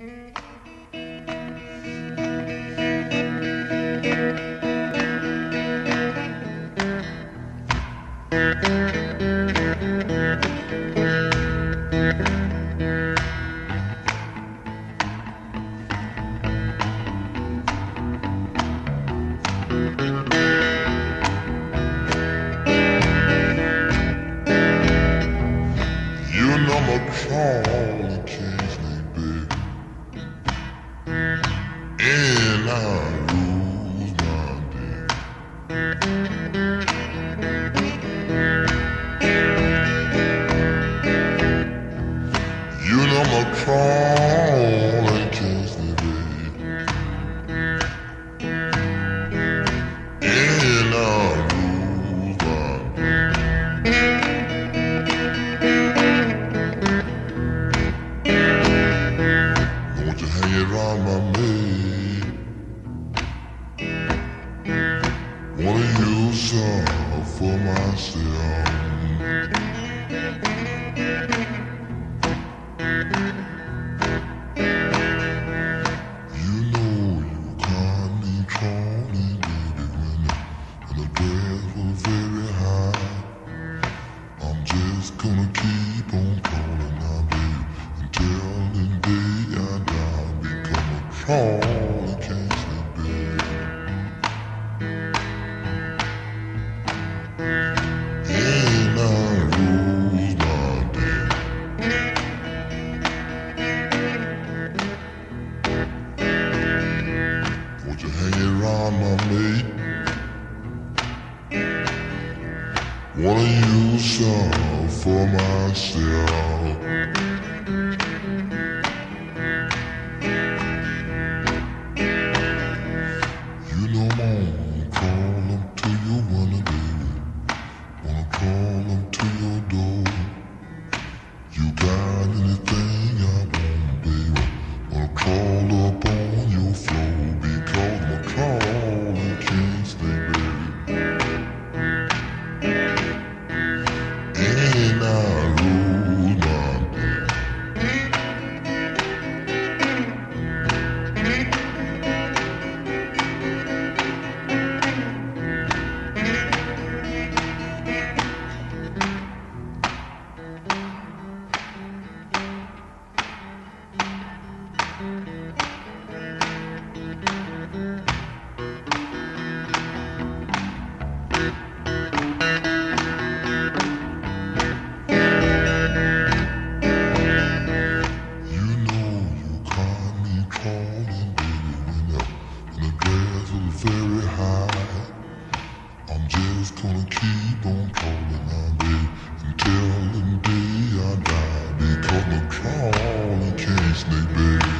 You know my calling king snake, baby. And I My maid? Wanna use some for myself. You know you baby, very high. Become a crawling cancer, baby. And I lose my day. Won't you hang around my mate? Wanna use some for myself. don't call until the day I die because the crawling can't stay.